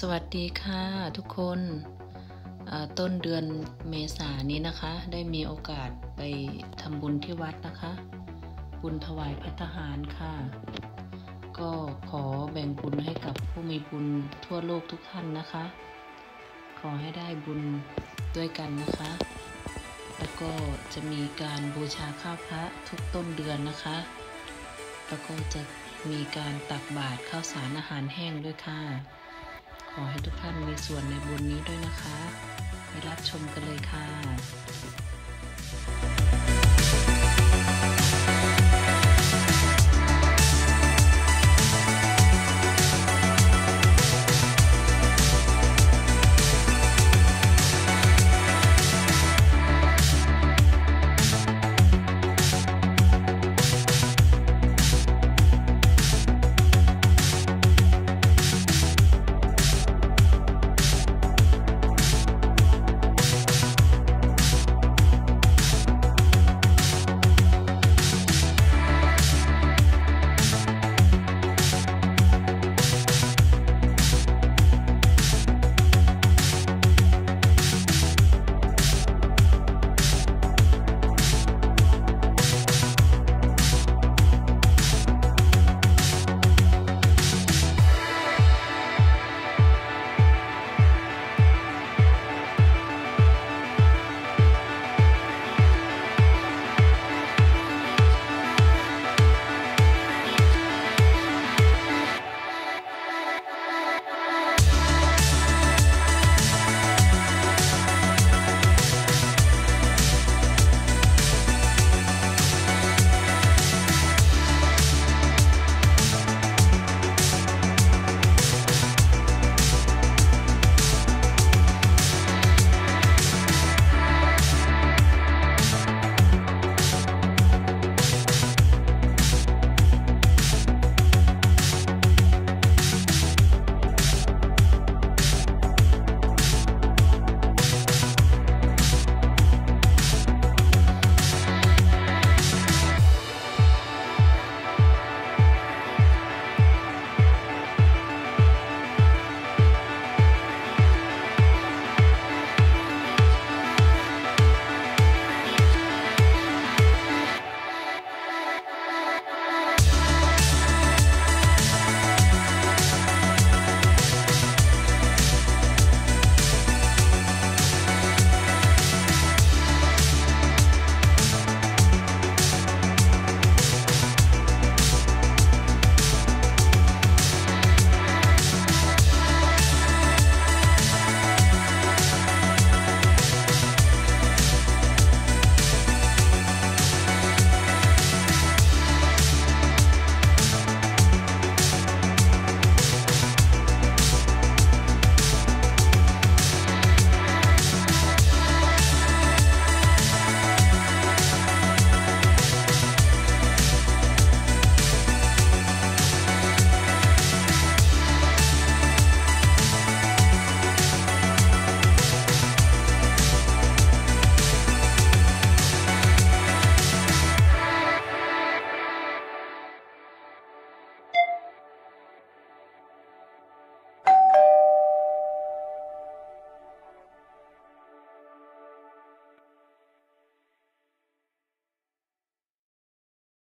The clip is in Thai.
สวัสดีค่ะทุกคนต้นเดือนเมษานี้นะคะ ได้มีโอกาสไปทำบุญที่วัดนะคะ บุญถวายพัฒหารค่ะ ก็ขอแบ่งบุญให้กับผู้มีบุญทั่วโลกทุกท่านนะคะ ขอให้ได้บุญด้วยกันนะคะ แล้วก็จะมีการบูชาข้าวพระทุกต้นเดือนนะคะ แล้วก็จะมีการตักบาตรข้าวสารอาหารแห้งด้วยค่ะ ขอให้ทุกท่านมีส่วนในบุญนี้ด้วยนะคะ ไปรับชมกันเลยค่ะ